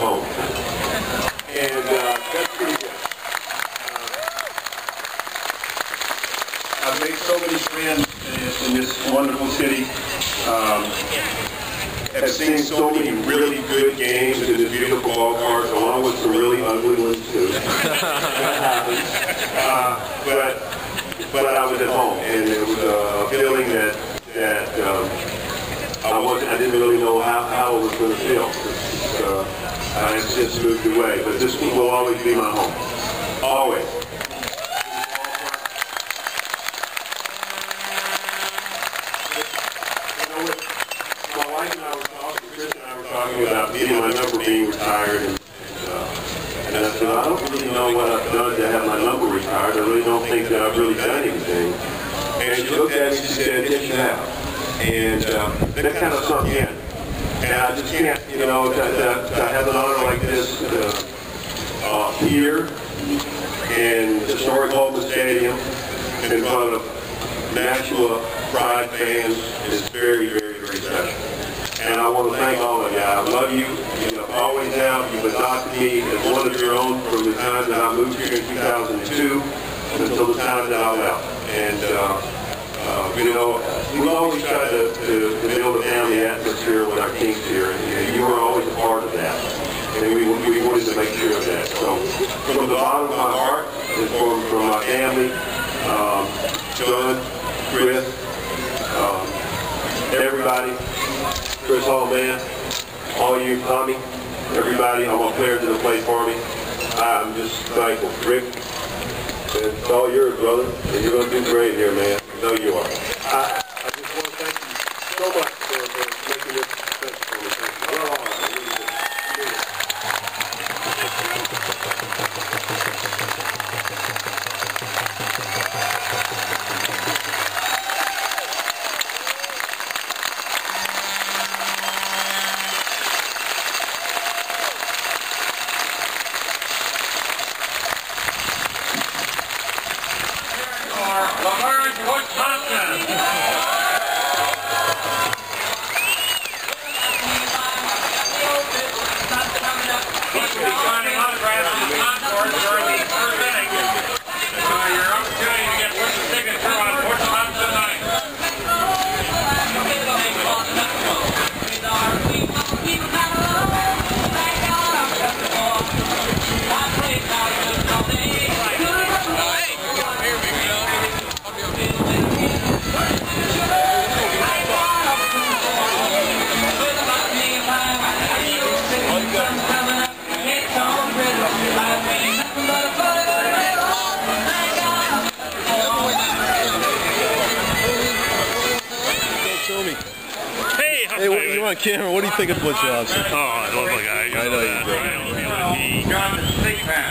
home. And uh, that's pretty good. Uh, I've made so many friends in this, wonderful city. Um, have seen so many really good games in this beautiful ballpark, along with some really ugly ones too. Uh, but but I was at home, and it was a feeling that that um, I wasn't. I didn't really know how, how it was going to feel. Uh, I had since moved away, but this will always be my home, always. About and my number being retired, and, uh, and I said, I don't really know what I've done to have my number retired. I really don't think that I've really done anything. And she looked at me and said. And uh, that kind of sunk in. And I just can't, you know, to, to, to have an honor like this uh, uh, here in historic Holman Stadium in front of Nashua Pride fans is very, very, very special. And I want to thank all of you. I love you. You have always have. You've adopted me as one of your own from the time that I moved here in 2002 until the time that I left. And, uh, uh, you know, we've always tried to, to, build a family atmosphere with our Kings here. And you were always a part of that. And we, we wanted to make sure of that. So from the bottom of my heart and from, from my family, um, John, Chris, um, everybody, Chris Hallman, all you, Tommy, everybody, all my players that have played for me. I'm just thankful. Rick, it's all yours, brother. And you're going to do great here, man. Know you are. I, I just want to thank you so much for, for making this success for me. Thank you. You. I really do. Really. Coach Thompson. Hey, how Hey, are what, you? you on camera? What do you think of Butch Hobson? Oh, I love the guy. You I know you do. You know, he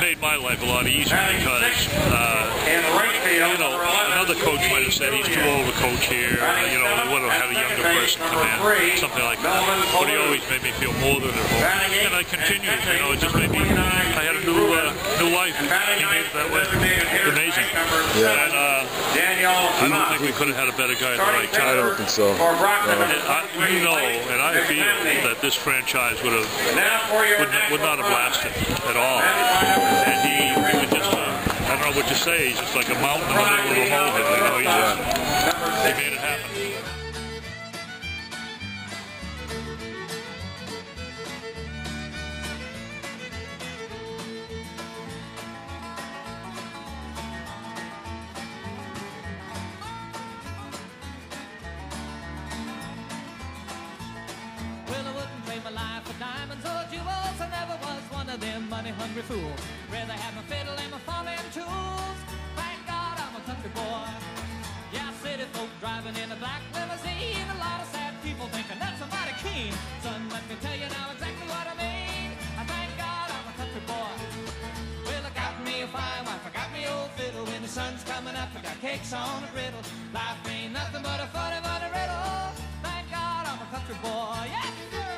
made my life a lot easier because, uh, In right field, you know, another coach might have said he's too old to coach here. Uh, you know, we would have had a younger person come in, something like that. But he always made me feel more than at home. And I continued, you know, it just made me, I had a new, uh, new life. He made it that way. Amazing. And, uh, Daniel I don't think we could have had a better guy at the right time. I don't think so. For I, we know, and I feel that this franchise would have Now for your would, would not have lasted at all. And he, he would just, uh, I don't know what to say, he's just like a mountain in the middle of a molehill, you know, he just, he made it happen. Of them money-hungry fools. Rather have my fiddle and my farming tools. Thank God I'm a country boy. Yeah, city folk driving in a black limousine. A lot of sad people thinking that's a mighty keen. Son, let me tell you now exactly what I mean. I thank God I'm a country boy. Well, I got me a fine wife, I got me old fiddle. When the sun's coming up, I got cakes on a griddle. Life ain't nothing but a funny, funny riddle. Thank God I'm a country boy. Yeah.